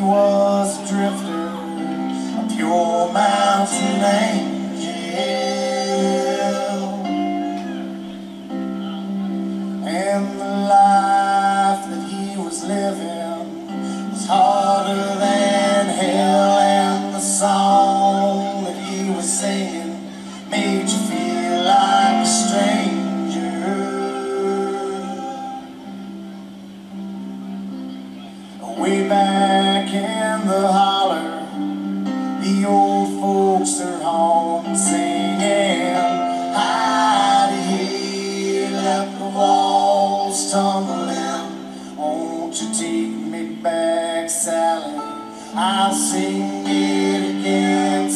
was a drifter, a pure mountain angel. And the life that he was living was harder than hell, and the song that he was singing made you feel like a stranger. Way back in the holler, the old folks are home singing. Heidi, let the walls tumbling. Won't you take me back, Sally? I'll sing it again,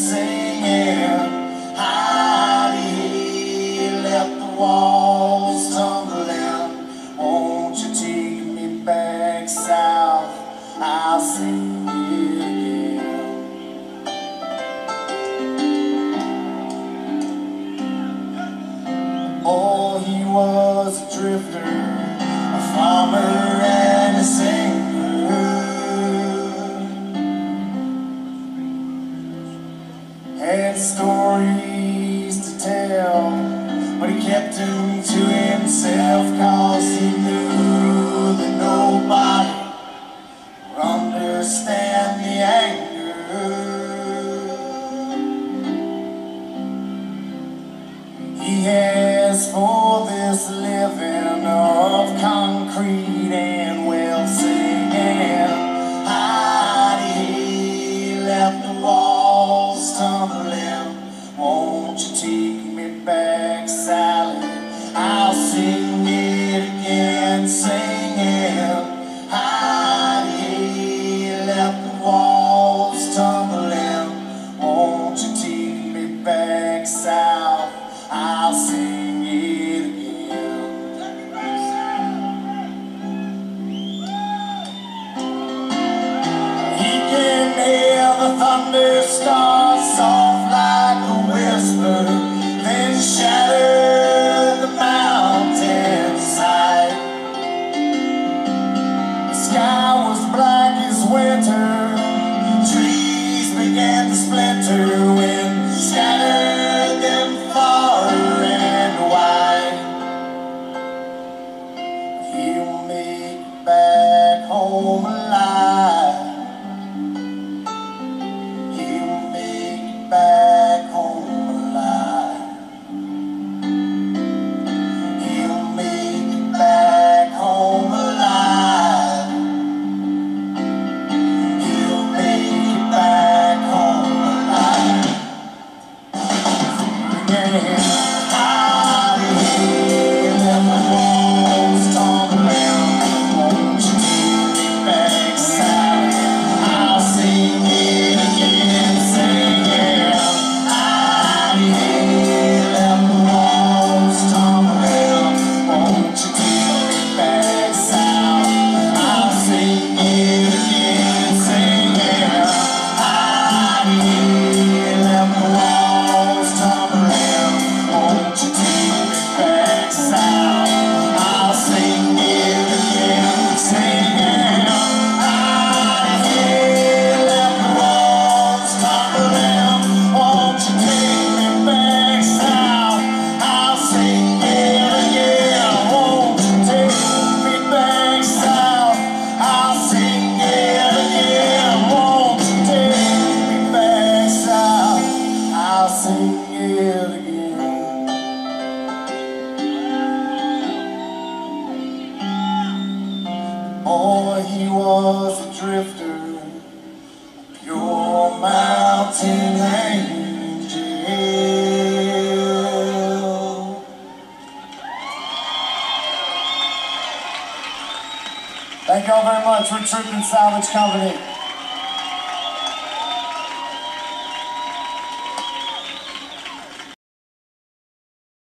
drifter, a farmer and a singer. Had stories to tell, but he kept them to himself cause he sky was black as winter, trees began to splinter was a drifter, pure mountain angel. Thank y'all very much. We're and Salvage Company.